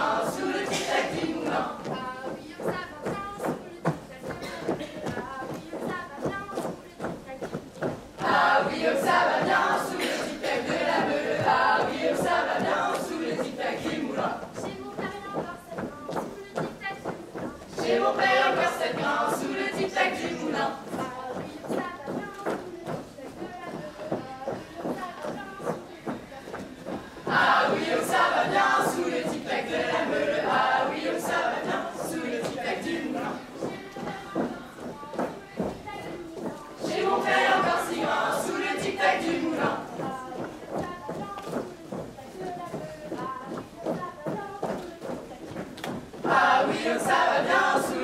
Sous le tic du moulin. Ah oui, ça va bien, sous le tic-tac de la meule. Ah oui, ça va bien, sous le tic du moulin. Ah oui, ça va bien, sous le tic-tac du moulin. Ah oui, ça va bien, sous le tictac du moulin. J'ai mon père encore, ça grand, sous le tictac du moulin. o sabadão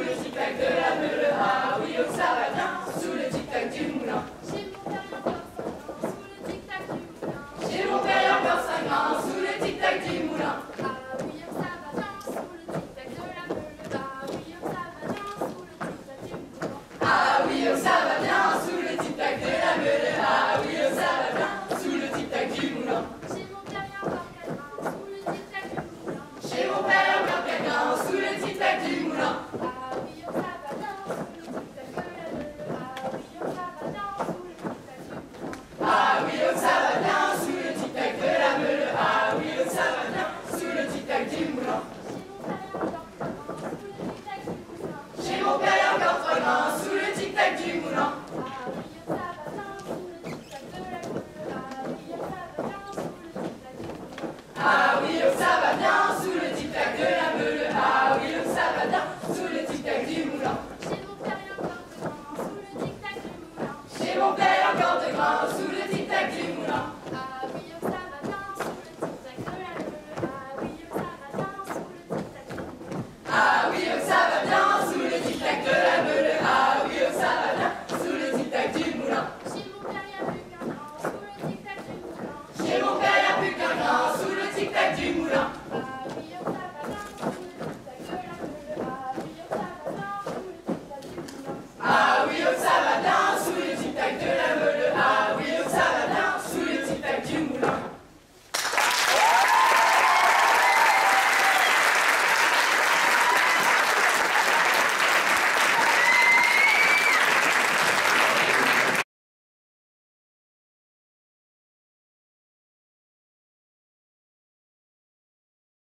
ます。